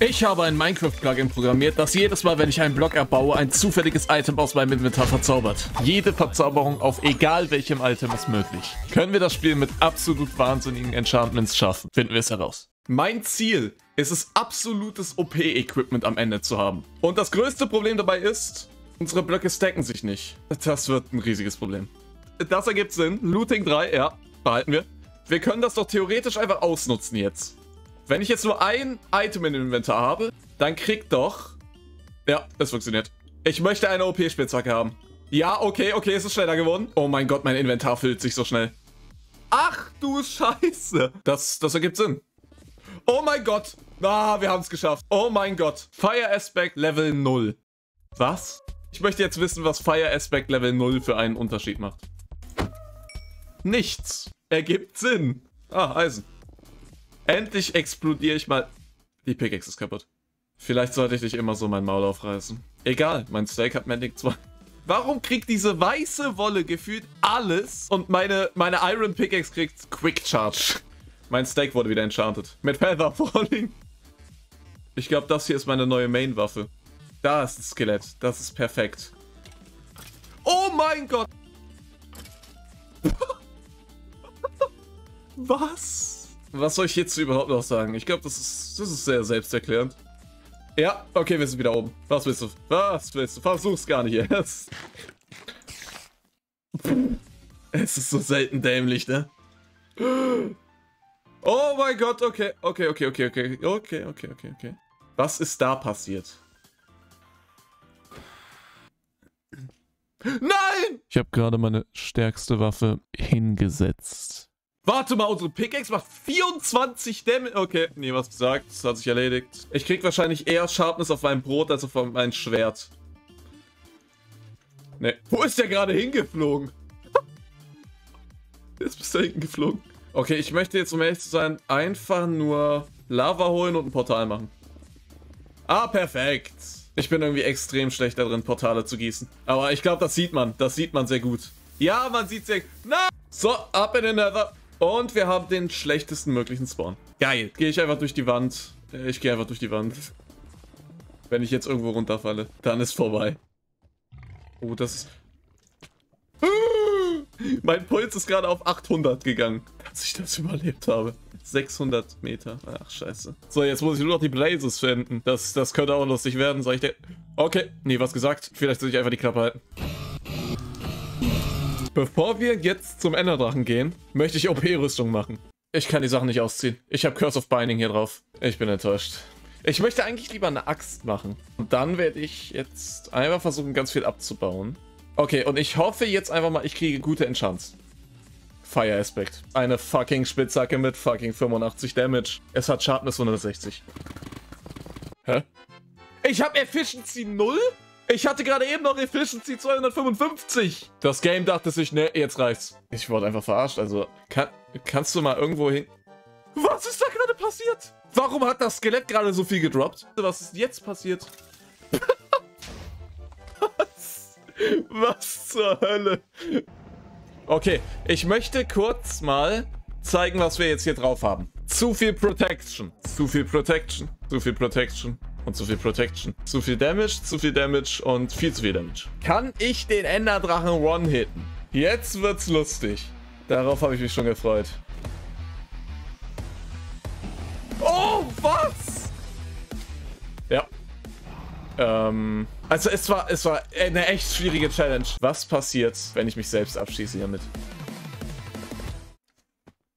Ich habe ein Minecraft-Plugin programmiert, das jedes Mal, wenn ich einen Block erbaue, ein zufälliges Item aus meinem Inventar verzaubert. Jede Verzauberung auf egal welchem Item ist möglich. Können wir das Spiel mit absolut wahnsinnigen Enchantments schaffen? Finden wir es heraus. Mein Ziel ist es, absolutes OP-Equipment am Ende zu haben. Und das größte Problem dabei ist, unsere Blöcke stacken sich nicht. Das wird ein riesiges Problem. Das ergibt Sinn. Looting 3, ja, behalten wir. Wir können das doch theoretisch einfach ausnutzen jetzt. Wenn ich jetzt nur ein Item im Inventar habe, dann kriegt doch... Ja, es funktioniert. Ich möchte eine OP-Spitzhacke haben. Ja, okay, okay, es ist schneller geworden. Oh mein Gott, mein Inventar füllt sich so schnell. Ach du Scheiße. Das, das ergibt Sinn. Oh mein Gott. Ah, wir haben es geschafft. Oh mein Gott. Fire Aspect Level 0. Was? Ich möchte jetzt wissen, was Fire Aspect Level 0 für einen Unterschied macht. Nichts. Ergibt Sinn. Ah, Eisen. Endlich explodiere ich mal. Die Pickaxe ist kaputt. Vielleicht sollte ich nicht immer so mein Maul aufreißen. Egal, mein Steak hat Mending 2. Warum kriegt diese weiße Wolle gefühlt alles und meine, meine Iron Pickaxe kriegt Quick Charge? Mein Steak wurde wieder enchanted. Mit Feather Falling. Ich glaube, das hier ist meine neue Main-Waffe. Da ist ein Skelett. Das ist perfekt. Oh mein Gott! Was? Was soll ich jetzt überhaupt noch sagen? Ich glaube, das ist, das ist sehr selbsterklärend. Ja, okay, wir sind wieder oben. Was willst du? Was willst du? Versuch's gar nicht erst. Es ist so selten dämlich, ne? Oh mein Gott, okay. Okay, okay, okay, okay. Okay, okay, okay, okay. Was ist da passiert? Nein! Ich habe gerade meine stärkste Waffe hingesetzt. Warte mal, unsere Pickaxe macht 24 Damage. Okay, nee, was gesagt. Das hat sich erledigt. Ich krieg wahrscheinlich eher Sharpness auf mein Brot als auf mein Schwert. Nee. Wo ist der gerade hingeflogen? Jetzt bist du hingeflogen. Okay, ich möchte jetzt, um ehrlich zu sein, einfach nur Lava holen und ein Portal machen. Ah, perfekt. Ich bin irgendwie extrem schlecht darin, Portale zu gießen. Aber ich glaube, das sieht man. Das sieht man sehr gut. Ja, man sieht sehr... Na! So, ab in den Nether. Und wir haben den schlechtesten möglichen Spawn. Geil. Gehe ich einfach durch die Wand. Äh, ich gehe einfach durch die Wand. Wenn ich jetzt irgendwo runterfalle, dann ist vorbei. Oh, das ist... Mein Puls ist gerade auf 800 gegangen, als ich das überlebt habe. 600 Meter. Ach, scheiße. So, jetzt muss ich nur noch die Blazes finden. Das, das könnte auch lustig werden, sag ich dir. Okay, nee, was gesagt. Vielleicht soll ich einfach die Klappe halten. Bevor wir jetzt zum Enderdrachen gehen, möchte ich OP-Rüstung machen. Ich kann die Sachen nicht ausziehen. Ich habe Curse of Binding hier drauf. Ich bin enttäuscht. Ich möchte eigentlich lieber eine Axt machen. Und dann werde ich jetzt einfach versuchen, ganz viel abzubauen. Okay, und ich hoffe jetzt einfach mal, ich kriege gute Enchants. Fire Aspect. Eine fucking Spitzhacke mit fucking 85 Damage. Es hat Sharpness 160. Hä? Ich habe Efficiency 0? Ich hatte gerade eben noch Efficiency 255. Das Game dachte sich, ne, jetzt reicht's. Ich wurde einfach verarscht. Also, kann, kannst du mal irgendwo hin... Was ist da gerade passiert? Warum hat das Skelett gerade so viel gedroppt? Was ist jetzt passiert? Was? Was zur Hölle? Okay, ich möchte kurz mal zeigen, was wir jetzt hier drauf haben. Zu viel Protection. Zu viel Protection. Zu viel Protection. Und zu viel Protection. Zu viel Damage, zu viel Damage und viel zu viel Damage. Kann ich den Enderdrachen one-hitten? Jetzt wird's lustig. Darauf habe ich mich schon gefreut. Oh, was? Ja. Ähm, also es war, es war eine echt schwierige Challenge. Was passiert, wenn ich mich selbst abschieße hiermit?